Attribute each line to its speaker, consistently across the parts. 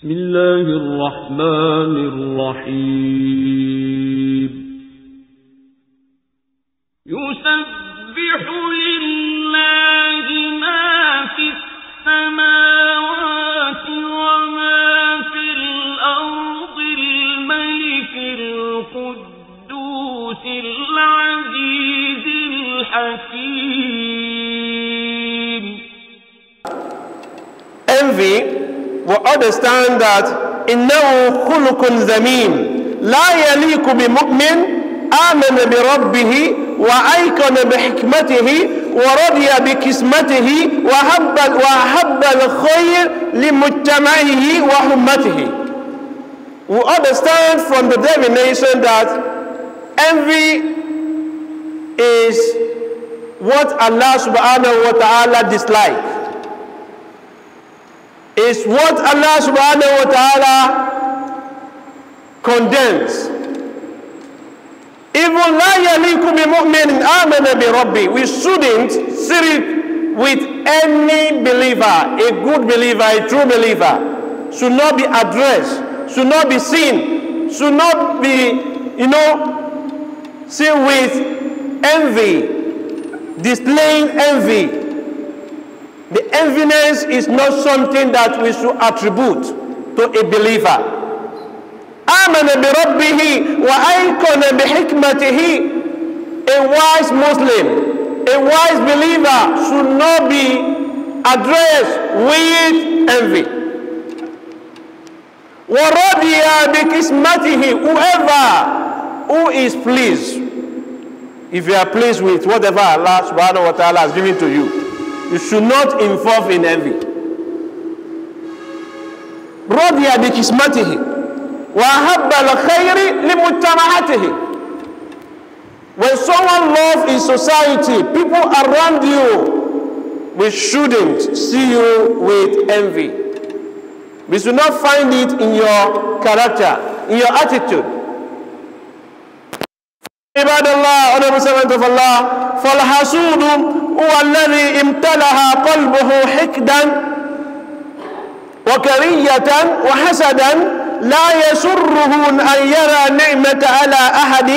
Speaker 1: بسم الله الرحمن الرحيم.
Speaker 2: يسبح لله ما في السماوات وما في الأرض الملك القدوس العزيز الحكيم.
Speaker 3: Envy will understand that إنه خلق ذميم لا يليق بمؤمن آمن بربه وأيقن بحكمته ورضي بكسمته وحب, وحب الخير لمجتمعه وهمته We understand from the divination that envy is what Allah subhanahu wa ta'ala dislikes is what Allah subhanahu wa ta'ala condemns. Even la yaliku bi mu'min amana bi rabbi. We shouldn't it with any believer, a good believer, a true believer. Should not be addressed, should not be seen, should not be, you know, seen with envy, displaying envy. The enviness is not something that we should attribute to a believer. آمن بربه وأيقن بحكمته A wise Muslim, a wise believer should not be addressed with envy. ورضي بقسمته Whoever who is pleased, if you are pleased with whatever Allah subhanahu wa ta'ala has given to you, you should not involve in envy. رضي بقسمته وأحب الخير لمجتمعته When someone loves in society, people around you, we shouldn't see you with envy. We should not find it in your character, in your attitude. عباد الله honorable servant of Allah فالحسود هو الذي امتلأ قلبه حقدا وكرية وحسدا لا يسره أن يرى نعمة على أحد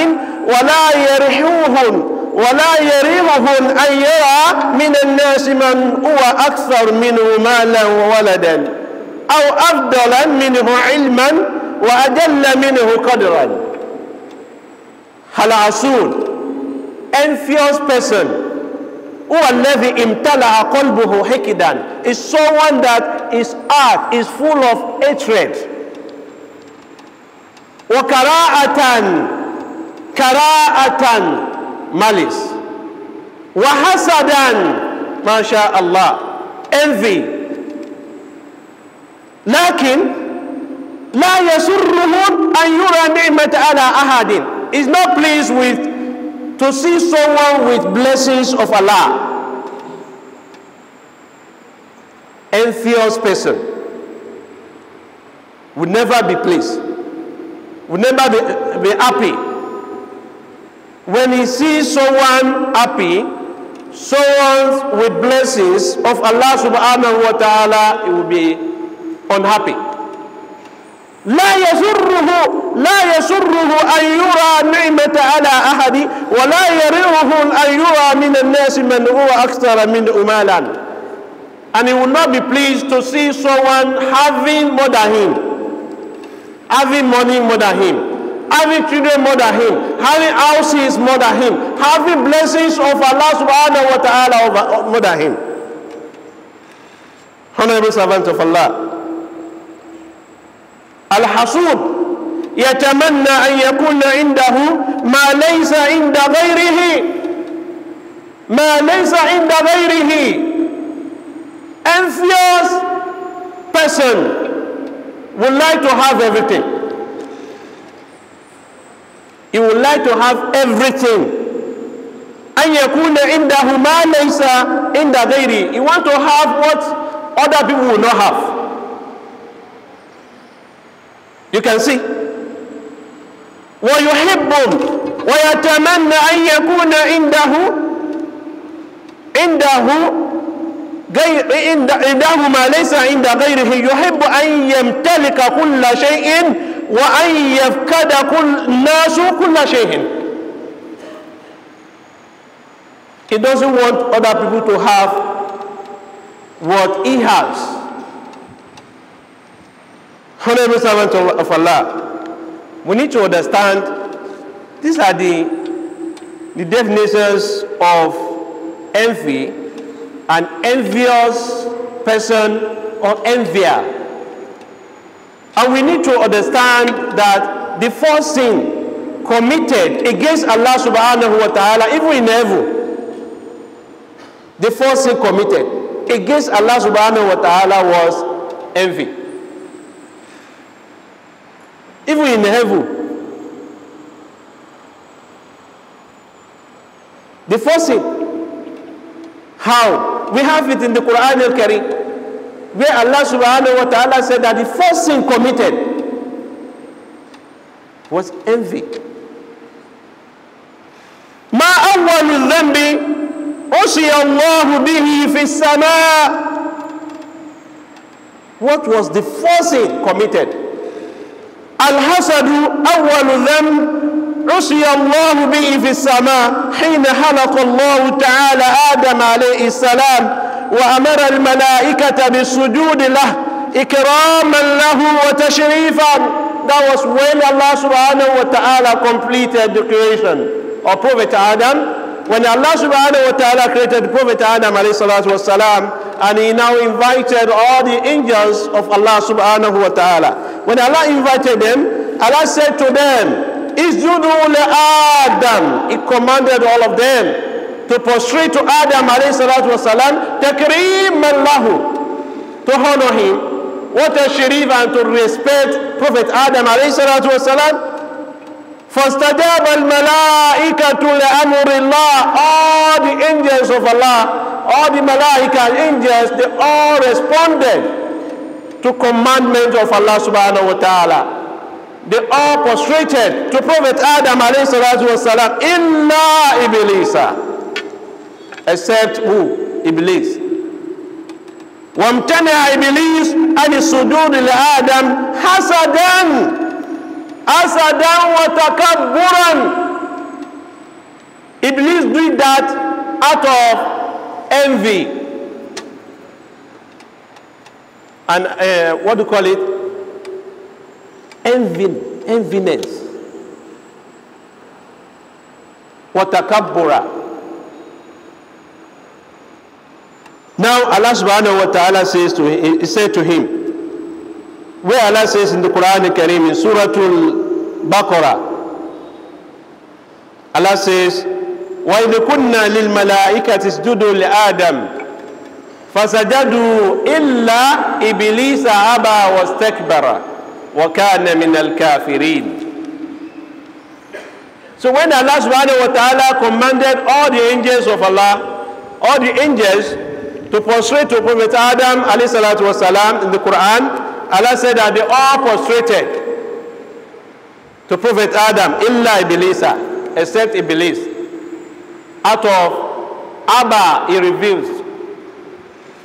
Speaker 3: ولا يرحوه ولا يريهم أن يرى من الناس من هو أكثر منه مالا وولدا أو أفضل منه علما وأجل منه قدرا. العسول envious person. who الذي امتلأ قلبه حقدا. Is someone that his heart is full of hatred. وكراءة كراءة malice. وحسدا. ما شاء الله. Envy. لكن لا يسرهم أن يرى نعمة على أحد. Is not pleased with to see someone with blessings of Allah. Envious person. Would never be pleased. Would never be, be happy. When he sees someone happy someone with blessings of Allah subhanahu wa ta'ala he will be unhappy لا يسره لا يسره أن يرى نعمة على أحد ولا يريه أن يرى من الناس من هو أكثر منه مالا and he will not be pleased to see someone having more than him having money more than him having children more than him having houses more than him having blessings of Allah subhanahu wa ta'ala more than him honorable servant of Allah الحسود يتمنى أن يكون عنده ما ليس عند غيره ما ليس عند غيره envious person would like to have everything he would like to have everything أن يكون عنده ما ليس عند غيره he want to have what other people will not have You can see. ويحب ويتمنى أن يكون عنده عنده غير عند عنده ما ليس عند غيره يحب أن يمتلك كل شيء وأن يفقد كل الناس كل شيء He doesn't want other people to have what he has. Honorable servant of Allah, we need to understand these are the, the definitions of envy, an envious person or envier. And we need to understand that the first sin committed against Allah subhanahu wa ta'ala, even in heaven, the first sin committed against Allah subhanahu wa ta'ala was envy Even in heaven, the first sin. How? We have it in the Quran al Karim, where Allah subhanahu wa ta'ala said that the first sin committed was envy. ما أول الذنب عصي الله به في السماء What was the first sin committed? الحسد أول ذنب عصي الله به في السماء حين خلق الله تعالى آدم عليه السلام وأمر الملائكة بالسجود له إكراما له وتشريفا. That was when Allah subhanahu wa ta'ala completed the creation of Prophet Adam. When Allah subhanahu wa ta'ala created Prophet Adam wasalam, and he now invited all the angels of Allah subhanahu wa ta'ala. When Allah invited them, Allah said to them, Isjudu Adam. He commanded all of them to prostrate to Adam alayhi salatu wasalam, takriman to honor him, what a sharif and to respect Prophet Adam alayhi salatu wasalam, فاستجاب الملائكة لأمر الله all the angels of Allah all the malaika angels they all responded to commandment of Allah subhanahu wa ta'ala they all prostrated to Prophet Adam alayhi salatu wasalam illa Iblisa except who? Iblis وامتنع إبليس عن السجود لآدم حسدا asadan wa takabburan. Iblis did that out of envy. And uh, what do you call it? Envy enviness. Wa takabbura. Now allah subhanahu wa ta'ala says to he said to him where Allah says in the Quran Kareem in Surah Al-Baqarah, Allah says, وَإِذْ كُنَّا لِلْمَلَائِكَةِ اسْجُدُوا لِآدَمَ فَسَجَدُوا إِلَّا إِبْلِيسَ أَبَى وَاسْتَكْبَرَ وَكَانَ مِنَ الْكَافِرِينَ So when Allah subhanahu wa ta'ala commanded all the angels of Allah, all the angels to prostrate to Prophet Adam alayhi salatu wasalam in the Quran, Allah said that they all prostrated to Prophet Adam, illa Iblisa, except Iblis. Out of Abba, he refused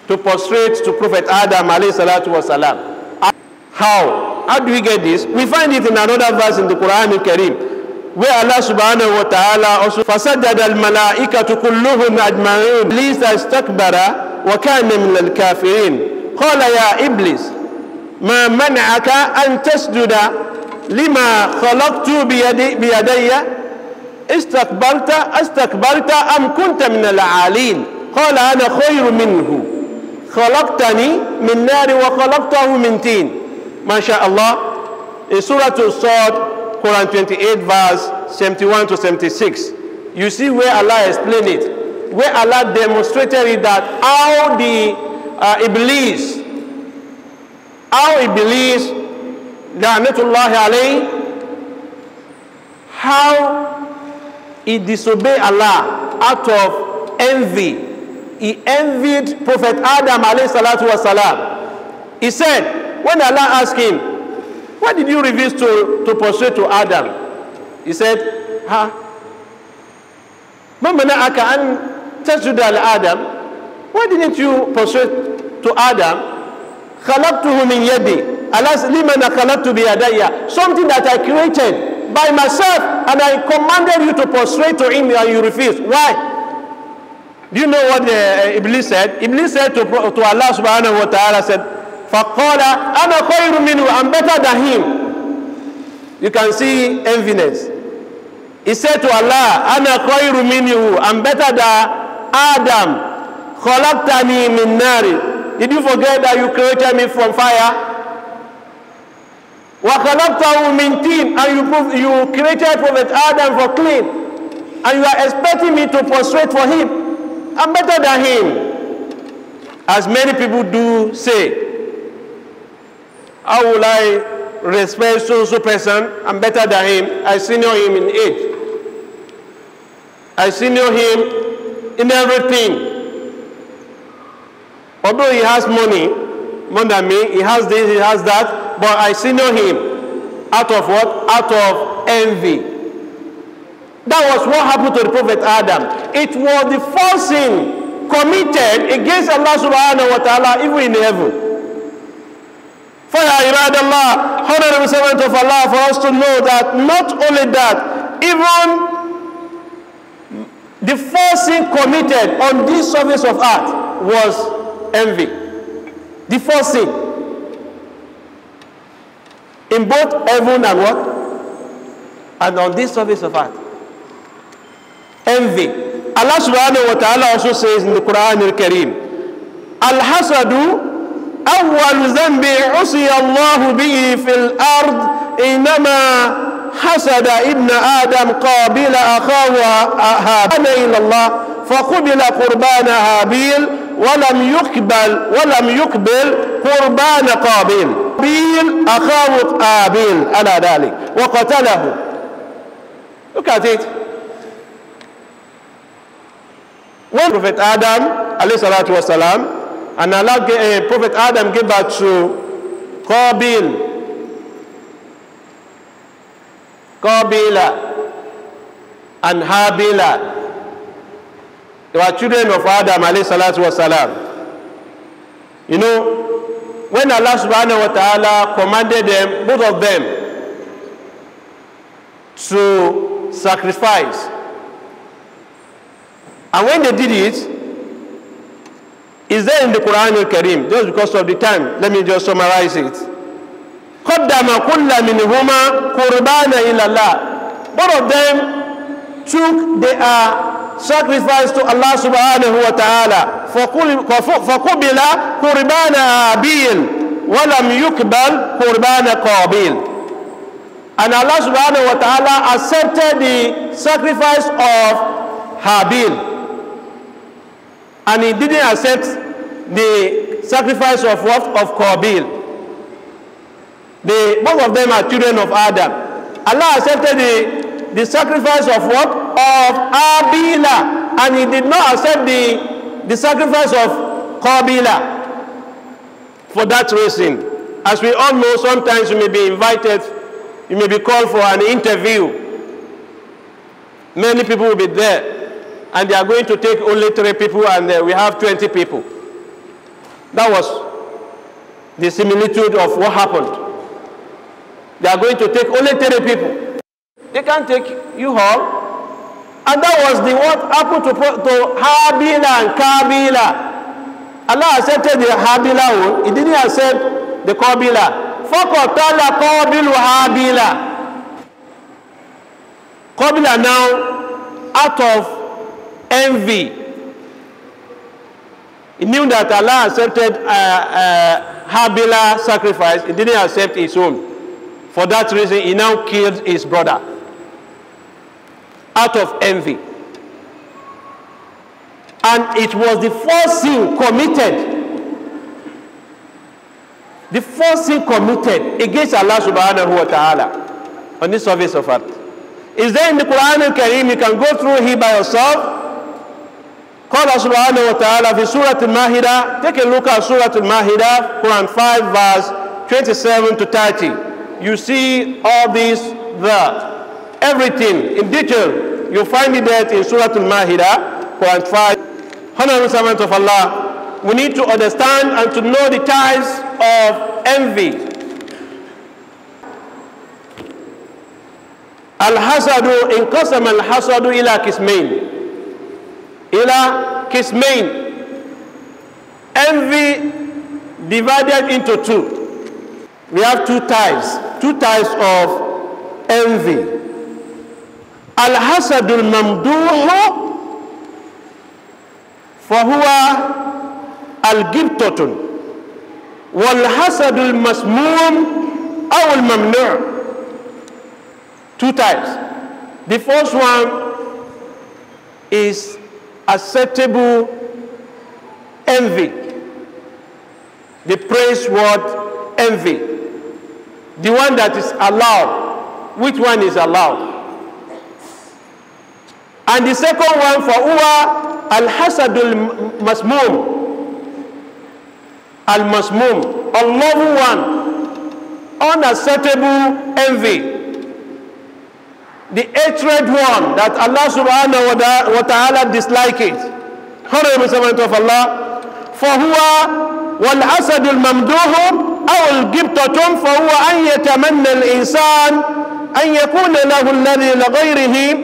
Speaker 3: to prostrate to Prophet Adam, alayhi salatu wasalam. How? How do we get this? We find it in another verse in the Quran al-Karim, where Allah subhanahu wa ta'ala also فَسَجَدَ الْمَلَائِكَةُ كُلُّهُمْ أَجْمَعُونَ إِبْلِيسَ اسْتَكْبَرَ وَكَانَ مِنَ الْكَافِرِينَ قال يا إبليس ما منعك أن تسجد لما خلقت بيدي, بيدي. استكبرت استكبرت أم كنت من العالين؟ قال أنا خير منه. خلقتني من نار وخلقته من تين. ما شاء الله. In Surah Al-Sad Quran 28 verse 71 to 76 you see where Allah explained it where Allah demonstrated it that how the uh, Iblis how Iblis, La'natullahi alayhi, how he disobeyed Allah out of envy. He envied Prophet Adam alayhi salatu wasalam. He said, when Allah asked him, why did you refuse to, to prostrate to Adam? He said, ha, ما منعك أن تسجد لآدم Why didn't you prostrate to Adam? خلقته من يدي Allah said, لمن خلقت بيدي Something that I created by myself and I commanded you to prostrate to him and you refused. Why? Do you know what uh, Iblis said? Iblis said to, to Allah subhanahu wa ta'ala said, فَقَالَ أَنَا خَيْرٌ مِنْهُ I'm better than him. You can see enviness. He said to Allah, أَنَا خَيْرٌ مِنْهُ I'm better than Adam. خَلَقْتَنِي مِنْ نَارٍ Did you forget that you created me from fire? وَخَلَقْتَهُ مِنْ تِينٍ And you, you created Prophet Adam for clean. And you are expecting me to prostrate for him. I'm better than him. As many people do say, how will I respect so so person? I'm better than him. I senior him in age. I senior him in everything. Although he has money more than me, he has this, he has that, but I senior him out of what? Out of envy. That was what happened to the prophet Adam. It was the first sin committed against Allah subhanahu wa ta'ala, even in heaven. For Irad Allah, honorable servant of Allah, for us to know that not only that, even the first sin committed on this surface of earth was envy. The first sin. In both heaven and what? And on this surface of earth. Envy. Allah subhanahu wa ta'ala also says in the Quran al-Kareem, Al-hasadu أول ذنب عصي الله به في الأرض إنما حسد ابن آدم قابل أخاه هابيل إلى الله فقبل قربان هابيل ولم يقبل ولم يقبل قربان قابيل قابيل اخاوت ابيل على ذلك. وقتله. وكاتيت. والبروفيت آدم عليه الصلاة والسلام أن البروفيت إيه، آدم جيب قابيل. قابيل. أن هابيل. they were children of Adam alayhi salatu wasalam you know when Allah subhanahu wa ta'ala commanded them both of them to sacrifice and when they did it is there in the Quran al-Karim just because of the time let me just summarize it قدم كل منهما قربانا إلى الله both of them took their sacrifice to Allah subhanahu wa ta'ala فقبل قربان هابيل ولم يقبل قربان قابيل and Allah subhanahu wa ta'ala accepted the sacrifice of Habil and he didn't accept the sacrifice of what? Of Qabil. The, both of them are children of Adam. Allah accepted the, the sacrifice of what? Of Abila. And he did not accept the, the sacrifice of Qabila. For that reason, as we all know, sometimes you may be invited, you may be called for an interview. Many people will be there and they are going to take only three people and uh, we have 20 people. That was the similitude of what happened. They are going to take only three people. They can't take you home. And that was the what happened to, to Habila and Kabila. Allah accepted the Habila one. He didn't accept the Kabila. Fakotala Kabilu Habila. Kabila now, out of envy, he knew that Allah accepted uh, uh, Habila sacrifice. He didn't accept his own. For that reason, he now killed his brother out of envy. And it was the first sin committed, the first sin committed against Allah subhanahu wa ta'ala on the surface of earth. Is there in the Quran and Kareem, you can go through here by yourself. Call قال سبحانه وتعالى في سورة المائدة take a look at Surah Al-Ma'idah, Quran 5 verse 27 to 30 you see all this that, everything in detail you find it that in Surah Al-Ma'idah, Quran 5. Honorable servants of Allah, we need to understand and to know the types of envy. Al-hasadu inqasam al-hasadu ila kismain. Ila kismain. Envy divided into two. We have two types, two types of envy. الحسد الممدوح فهو الجبتة والحسد المسموم أو الممنوع two types the first one is acceptable envy the praise word envy the one that is allowed which one is allowed And the second one for huwa al-hasadul masmum al-masmum unlawful one unacceptable envy the hatred one that Allah subhanahu wa ta'ala dislike it honorable servant of Allah فهو والأسد الممدوح أو الجبتة فهو أن يتمنى الإنسان أن يكون له الذي لغيره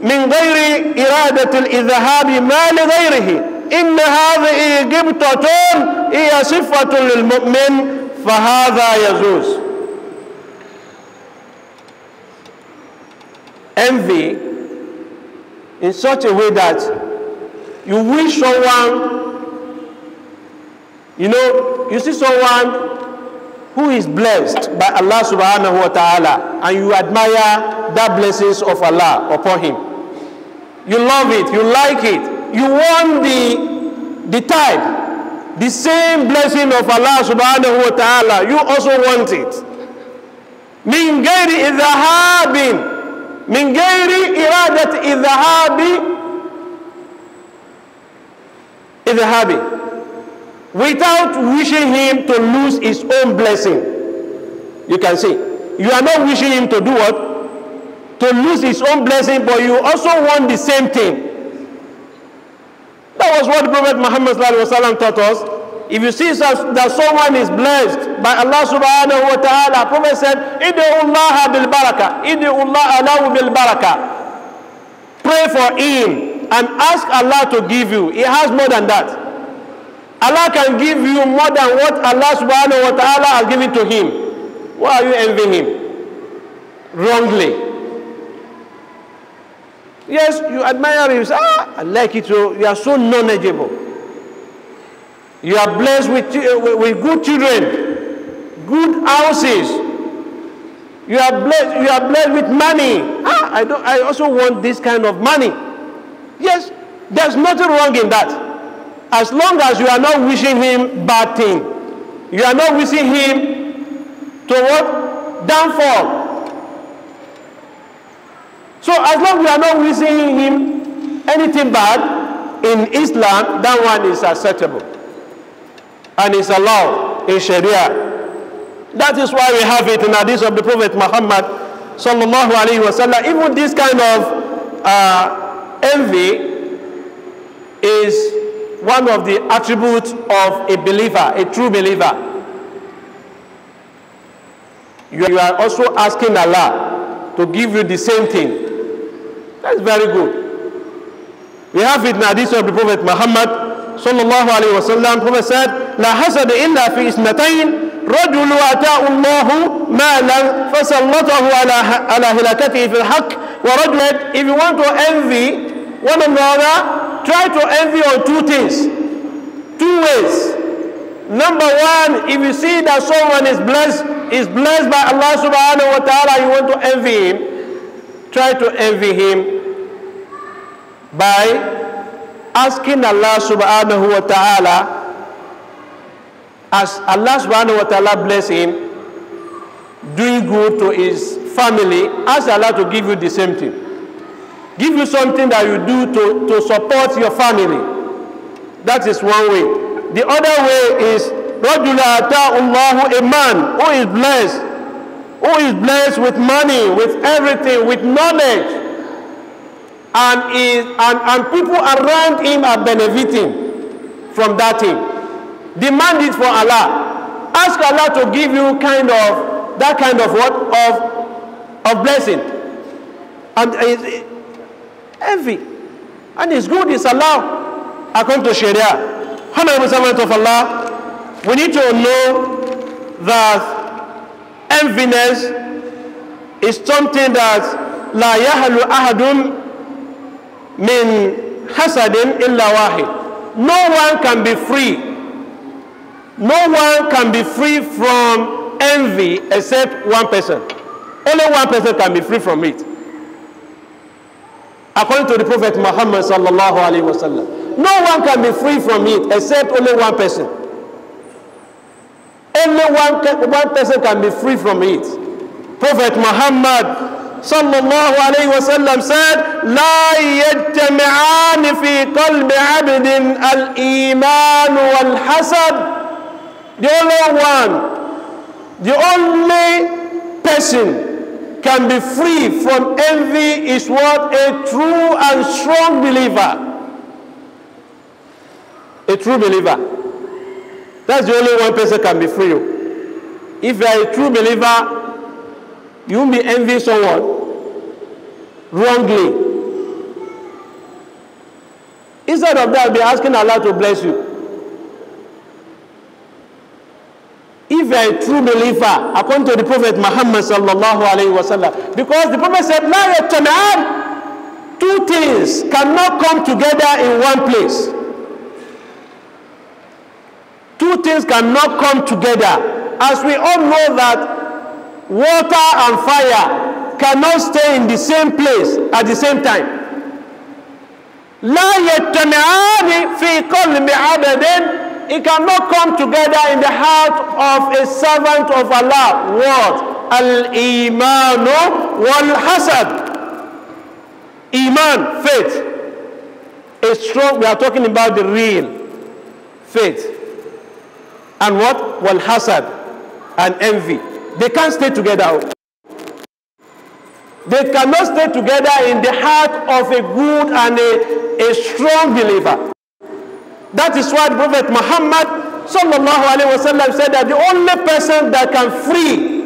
Speaker 3: من غير إرادة الإذهاب ما لغيره إن هذه جبتة هي صفة للمؤمن فهذا يجوز envy in such a way that you wish someone, you know, you see someone who is blessed by Allah subhanahu wa ta'ala and you admire that blessings of Allah upon him. You love it, you like it, you want the, the type, the same blessing of Allah subhanahu wa ta'ala, you also want it. من غير إذهاب من غير إرادة إذهاب إذهاب without wishing him to lose his own blessing you can see you are not wishing him to do what To lose his own blessing but you also want the same thing that was what Prophet Muhammad taught us if you see that someone is blessed by Allah subhanahu wa ta'ala, Prophet said, Allah bil baraka, Allah lahu bil baraka. Pray for him and ask Allah to give you. He has more than that. Allah can give you more than what Allah subhanahu wa ta'ala has given to him. Why are you envying him? Wrongly. Yes, you admire him. Ah, I like it. So you are so knowledgeable. You are blessed with, with good children, good houses. You are blessed, you are blessed with money. Ah, I, don't, I also want this kind of money. Yes, there's nothing wrong in that. As long as you are not wishing him bad thing. You are not wishing him to what? Downfall. So as long as you are not wishing him anything bad, in Islam, that one is acceptable and is allowed in Sharia. That is why we have it in hadith of the Prophet Muhammad sallallahu alaihi wasallam. Even this kind of uh, envy is one of the attributes of a believer, a true believer. You are also asking Allah to give you the same thing. That's very good. We have it in hadith of the Prophet Muhammad صلى الله عليه وسلم Prophet said لا حسد إلا في اثنتين رجل أتاه الله مالا فسلطه على على هلاكته في الحق ورجل if you want to envy one another try to envy on two things two ways number one if you see that someone is blessed is blessed by Allah subhanahu wa ta'ala you want to envy him try to envy him by asking Allah subhanahu wa ta'ala, as Allah subhanahu wa ta'ala bless him, doing good to his family, ask Allah to give you the same thing. Give you something that you do to, to support your family. That is one way. The other way is رَجُلَ اللَّهُ a man who is blessed, who is blessed with money, with everything, with knowledge, and, is, and, and people around him are benefiting from that thing. Demand it for Allah. Ask Allah to give you kind of that kind of what of of blessing. And uh, envy. And it's good, it's allowed according to Sharia. How Honorable servant of Allah, we need to know that enviness is something that لا يهل أحد من حسد إلا واحد. No one can be free. No one can be free from envy except one person. Only one person can be free from it. According to the Prophet Muhammad sallallahu alaihi wasallam, no one can be free from it except only one person. Only one, one person can be free from it. Prophet Muhammad sallallahu alaihi wasallam said, لا يجتمعان في قلب عبد الإيمان والحسد. The only one, the only person can be free from envy is what a true and strong believer. A true believer. That's the only one person can be free. Oh. If you are a true believer, you be envying someone wrongly. Instead of that, be asking Allah to bless you. If you are a true believer, according to the Prophet Muhammad sallallahu alayhi wa sallam, because the Prophet said, La two things cannot come together in one place Two things cannot come together. As we all know that water and fire cannot stay in the same place at the same time. لا يجتمعان في قلب عبد it cannot come together in the heart of a servant of Allah. What? Al-Imanu wal-Hasad. Iman, faith. A strong, we are talking about the real faith. And what? Wal-Hasad. And envy. They can't stay together. They cannot stay together in the heart of a good and a, a strong believer. That is why the Prophet Muhammad sallallahu alaihi wasallam said that the only person that can free,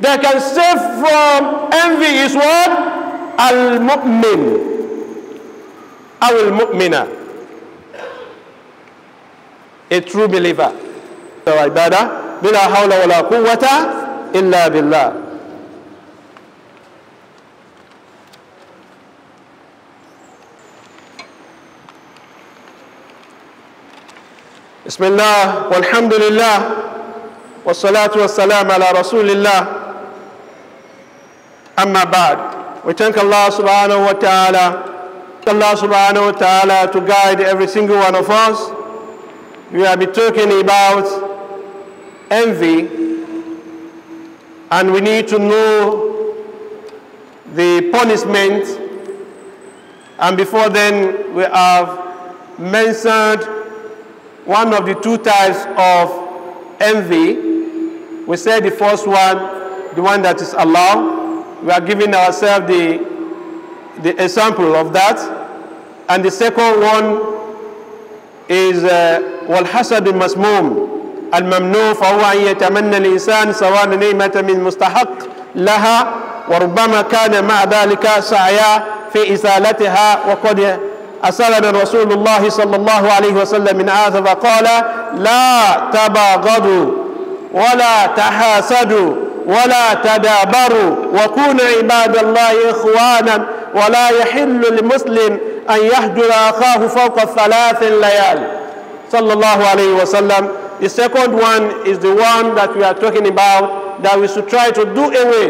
Speaker 3: that can save from envy is what? Al-mu'min. Al-mu'mina A true believer. Ibadah. Bila hawla wala quwwata illa billah. بسم الله والحمد لله والصلاة والسلام على رسول الله أما بعد we thank Allah subhanahu wa ta'ala Allah subhanahu wa ta'ala to guide every single one of us we have been talking about envy and we need to know the punishment and before then we have mentioned one of the two types of envy. We said the first one, the one that is allowed. We are giving ourselves the, the example of that. And the second one is والحسد المسموم الممنوع فهو أن يتمنى الإنسان سواء نعمة من مستحق لها وربما كان مع ذلك سعيا في إزالتها. وقد أسألنا رسول الله صلى الله عليه وسلم من هذا فقال لا تباغضوا ولا تحاسدوا ولا تدابروا وكونوا عباد الله إخوانا ولا يحل لمسلم أن يهجر أخاه فوق ثلاث ليال صلى الله عليه وسلم The second one is the one that we are talking about that we should try to do away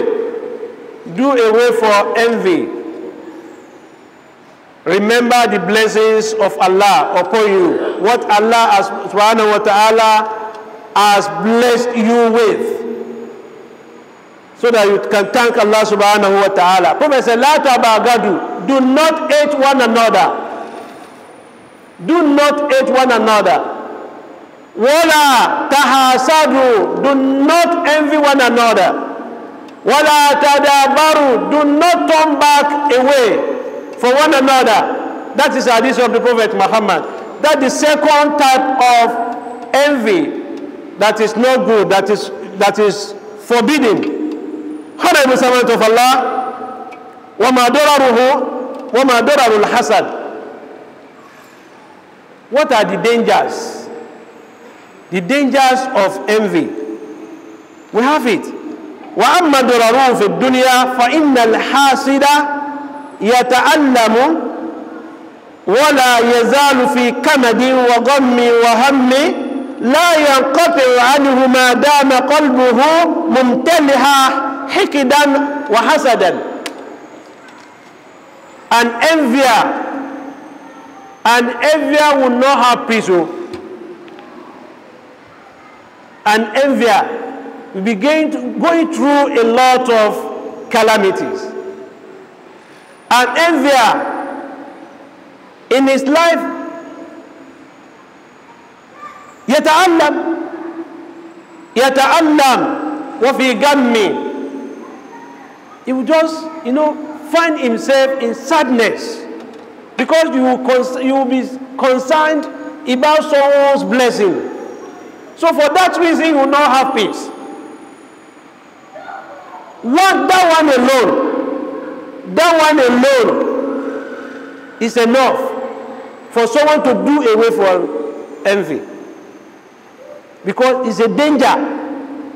Speaker 3: do away for envy Remember the blessings of Allah upon you. What Allah has, subhanahu wa ta'ala has blessed you with. So that you can thank Allah subhanahu wa ta'ala. Prophet said, La tabagadu. Do not hate one another. Do not hate one another. Wala tahasadu. Do not envy one another. Wala tadabaru. Do not turn back away for one another. That is the hadith of the Prophet Muhammad. That the second type of envy that is not good, that is, that is forbidden. Servant of Allah, وَمَا دَرَرُهُ وَمَا دَرَرُ الْحَسَدِ What are the dangers? The dangers of envy. We have it. وأما ضرره في الدنيا فإن الحاسد يتألم ولا يزال في كمد وغم وهم لا ينقطع عنه ما دام قلبه ممتلئا حقدا وحسدا an envier an envier will not have peace oh. an envier will be going, to, going through a lot of calamities an envier in his life يتألم يتألم وفي غم he will just you know find himself in sadness. Because you will, you will be concerned about someone's blessing. So for that reason you will not have peace. One that one alone that one alone is enough for someone to do away from envy. Because it's a danger.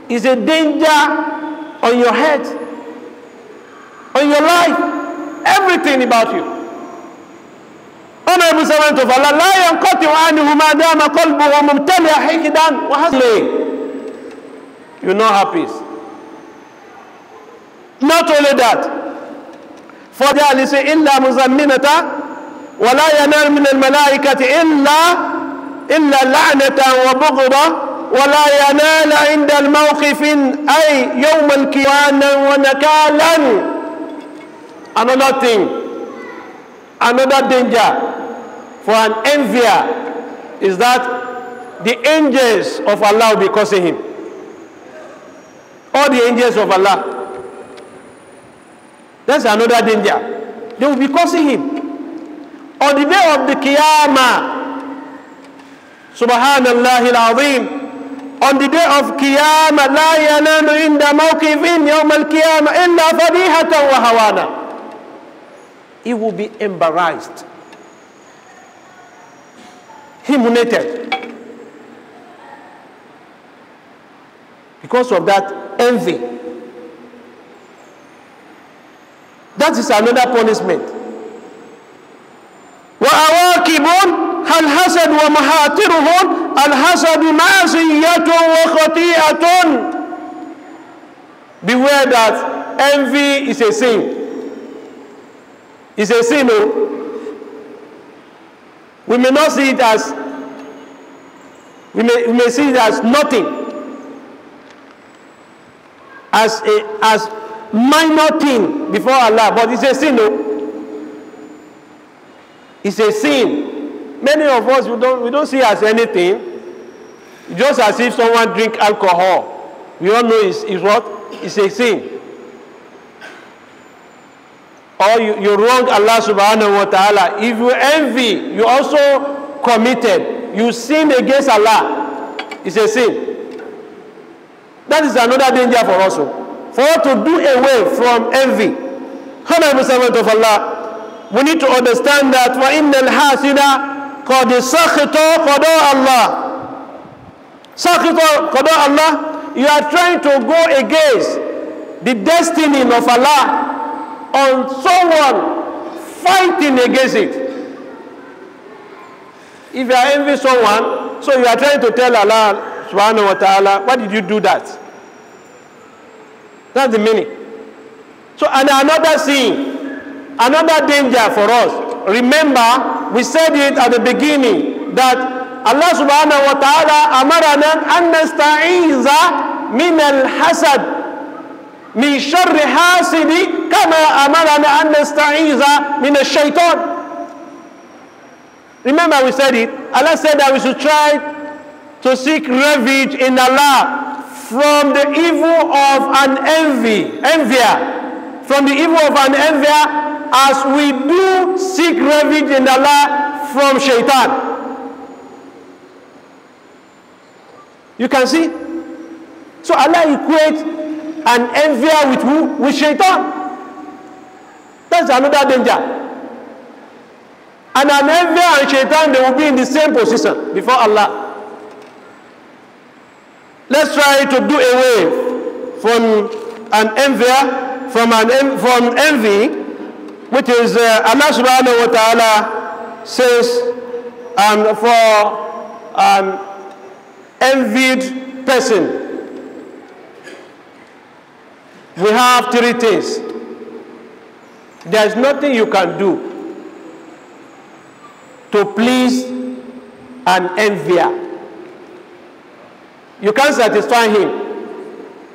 Speaker 3: It's a danger on your head on your life everything about you. Honorable servant of Allah لا ينقطع عنه ما دام قلبه ممتلئ حقدا وحسدا you know have peace. Not only that for there is إلا مزمنة ولا ينال من الملائكة إلا إلا لعنة وبغضة ولا ينال عند الموقف أي يوم القيامة ونكالا another thing another danger for an envier is that the angels of Allah will be cursing him all the angels of Allah that's another danger they will be cursing him on the day of the Qiyamah subhanallah al-azim on the day of Qiyamah لا ينال عند موقف يوم القيامة إلا فضيحة وهوانا he will be embarrassed humiliated because of that envy that is another punishment وأواكب الحسد ومحاطره الحسد معصية وخطيئة beware that envy is a sin it's a sin oh. we may not see it as we may, we may see it as nothing. As a as minor thing before Allah but it's a sin oh. it's a sin. Many of us we don't we don't see it as anything. Just as if someone drink alcohol. We all know it's, it's what? It's a sin or you, you wrong Allah subhanahu wa ta'ala. If you envy, you also committed. You sin against Allah. It's a sin. That is another danger for us. For us to do away from envy. Honorable servant of Allah, we need to understand that وَإِنَّ الْحَاسِدَ قَدْ سَخِطَ قَضَاءَ اللَّهِ سَخِطَ قَضَاءَ اللَّهِ You are trying to go against the destiny of Allah on someone fighting against it. If you are envying someone, so you are trying to tell Allah subhanahu wa ta'ala, why did you do that? That's the meaning. So, and another thing, another danger for us. Remember, we said it at the beginning that Allah subhanahu wa ta'ala amarana an nasta'iza min al-hasad من شر حاسد كما أمرنا أن نستعيذ من الشيطان Remember we said it. Allah said that we should try to seek refuge in Allah from the evil of an envy, envier. From the evil of an envier as we do seek refuge in Allah from shaitan. You can see. So Allah equates an envier with who? With shaitan. That's another danger. And an envier and shaitan, they will be in the same position before Allah. Let's try to do away from an envy, from an from envy, which is uh, Allah subhanahu wa ta'ala says, and for an envied person, we have three things. There is nothing you can do to please an envier. You can't satisfy him.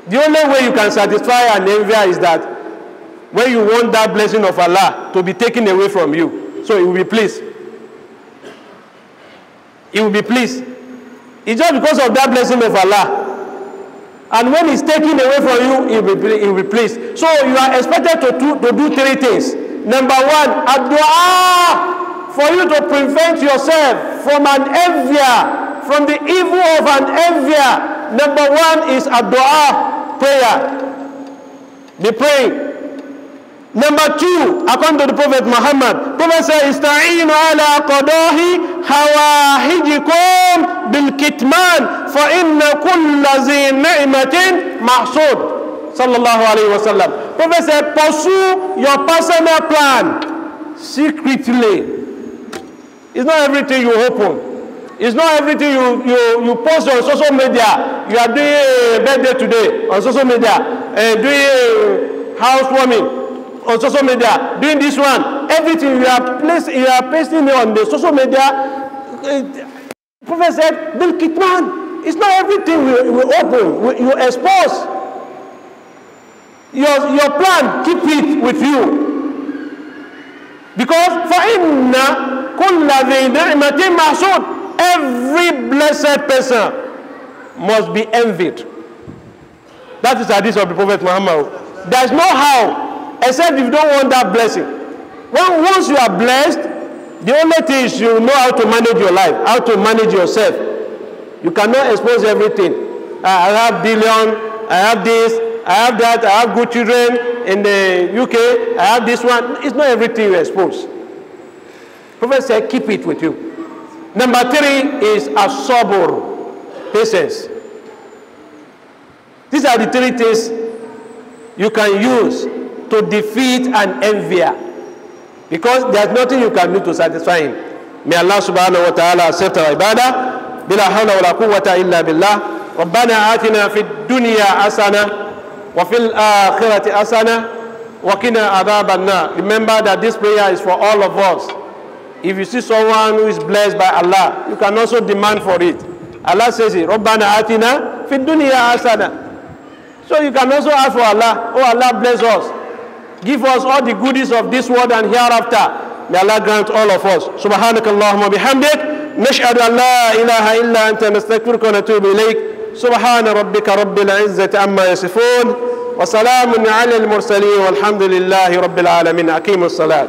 Speaker 3: The only way you can satisfy an envier is that when you want that blessing of Allah to be taken away from you, so he will be pleased. He will be pleased. It's just because of that blessing of Allah. And when it's taken away from you, he will be, pleased. So you are expected to do, to do three things. Number one, a dua for you to prevent yourself from an envier, from the evil of an envier. Number one is a dua, prayer. Be praying. Number two, according to the Prophet Muhammad, Prophet says, "Ista'inu ala qadahi hawahijikum bil kitman, fa inna kulla zi ni'matin mahsud." Sallallahu alayhi wa sallam. Prophet said, pursue your personal plan secretly. It's not everything you open. It's not everything you, you, you post on social media. You are doing a birthday today on social media, uh, doing housewarming on social media doing this one everything you are placing you are on the social media uh, prophet said then keep man it's not everything we, we open we, you expose. Your your plan keep it with you. Because for inna kulla ni'matin mahsud every blessed person must be envied. That is the hadith of the prophet muhammad. There is no how except if you don't want that blessing. When, once you are blessed, the only thing is you know how to manage your life, how to manage yourself. You cannot expose everything. Ah, I have billion, I have this, I have that, I have good children in the UK, I have this one. It's not everything you expose. Prophet said, keep it with you. Number three is a sabr, patience. These are the three things you can use to defeat an envier. Because there's nothing you can do to satisfy him. May Allah subhanahu wa ta'ala accept our ibadah. بلا حول ولا قوة إلا بالله ربنا آتنا في الدنيا حسنة وفي الآخرة حسنة وقنا عذاب النار Remember that this prayer is for all of us. If you see someone who is blessed by Allah, you can also demand for it. Allah says it, ربنا آتنا في الدنيا حسنة So you can also ask for Allah, oh Allah bless us. Give us all the goodies of this world and hereafter. May Allah grant all of us. سبحانك اللهم وبحمدك نشهد أن لا إله إلا أنت نستغفرك ونتوب إليك سبحان ربك رب العزة عما يصفون وسلام على المرسلين والحمد لله رب العالمين أقيموا الصلاة